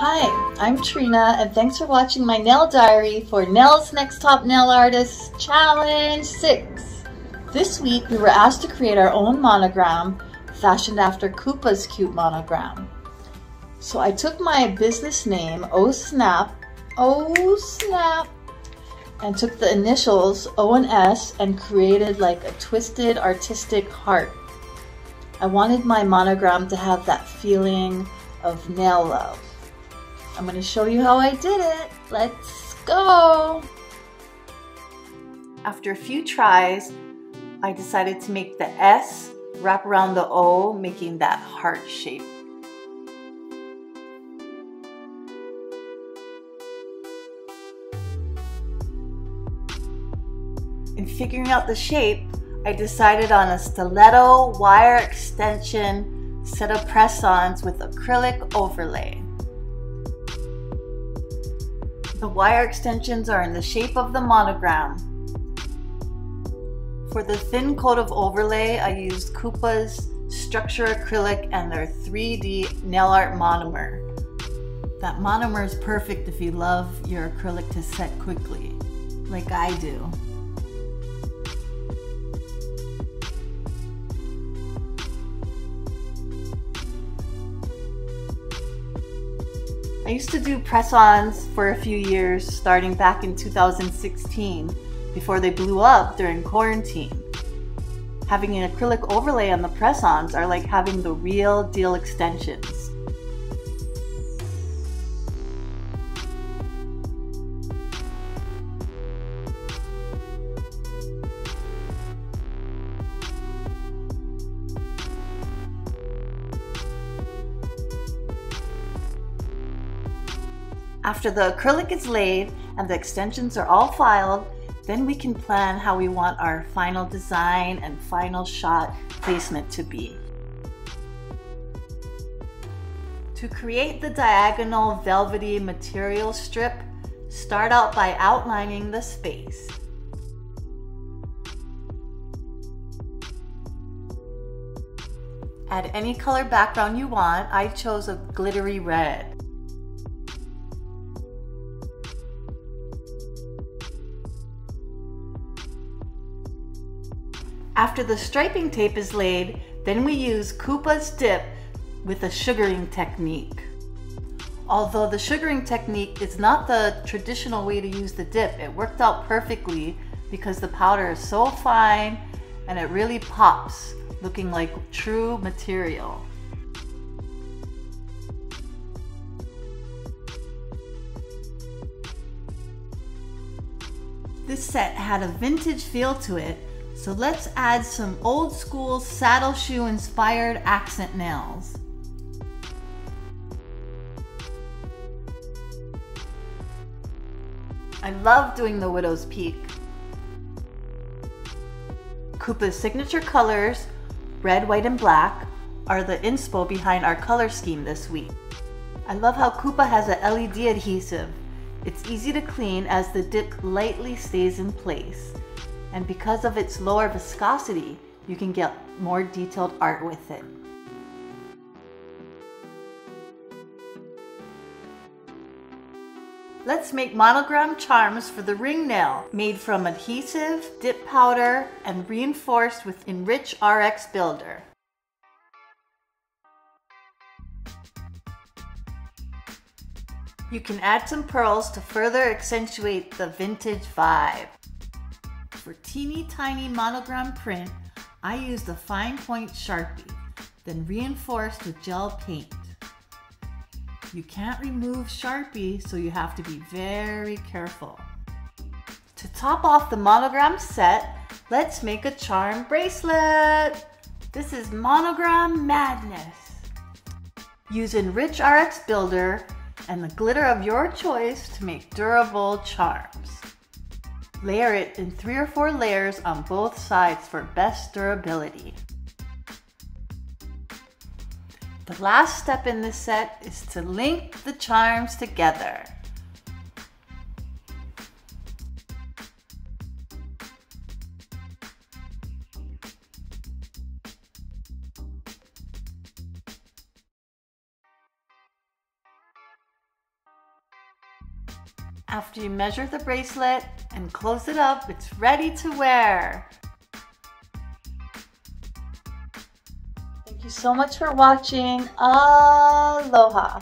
I'm Trina and thanks for watching my nail diary for Nails Next Top Nail Artist Challenge 6. This week we were asked to create our own monogram fashioned after KUPA's cute monogram. So I took my business name, Oh Snap, Oh Snap, and took the initials O and S and created like a twisted artistic heart. I wanted my monogram to have that feeling of nail love. I'm going to show you how I did it. Let's go! After a few tries, I decided to make the S wrap around the O, making that heart shape. In figuring out the shape, I decided on a stiletto wire extension set of press-ons with acrylic overlay. The wire extensions are in the shape of the monogram. For the thin coat of overlay, I used KUPA's Structure Acrylic and their 3D Nail Art Monomer. That monomer is perfect if you love your acrylic to set quickly, like I do. Used to do press-ons for a few years starting back in 2016 before they blew up during quarantine. Having an acrylic overlay on the press-ons are like having the real deal extensions. After the acrylic is laid and the extensions are all filed, then we can plan how we want our final design and final shot placement to be. To create the diagonal velvety material strip, start out by outlining the space. Add any color background you want. I chose a glittery red. After the striping tape is laid, then we use KUPA's dip with a sugaring technique. Although the sugaring technique is not the traditional way to use the dip, it worked out perfectly because the powder is so fine and it really pops, looking like true material. This set had a vintage feel to it so let's add some old school saddle shoe inspired accent nails. I love doing the Widow's Peak. KUPA's signature colors, red, white, and black, are the inspo behind our color scheme this week. I love how KUPA has a LED adhesive. It's easy to clean as the dip lightly stays in place and because of its lower viscosity, you can get more detailed art with it. Let's make monogram charms for the ring nail, made from adhesive, dip powder, and reinforced with Enrich RX Builder. You can add some pearls to further accentuate the vintage vibe. For teeny tiny monogram print, I used a fine point Sharpie, then reinforced with gel paint. You can't remove Sharpie, so you have to be very careful. To top off the monogram set, let's make a charm bracelet. This is Monogram Madness. Use Enrich RX Builder and the glitter of your choice to make durable charms. Layer it in three or four layers on both sides for best durability. The last step in this set is to link the charms together. After you measure the bracelet and close it up, it's ready to wear. Thank you so much for watching. Aloha.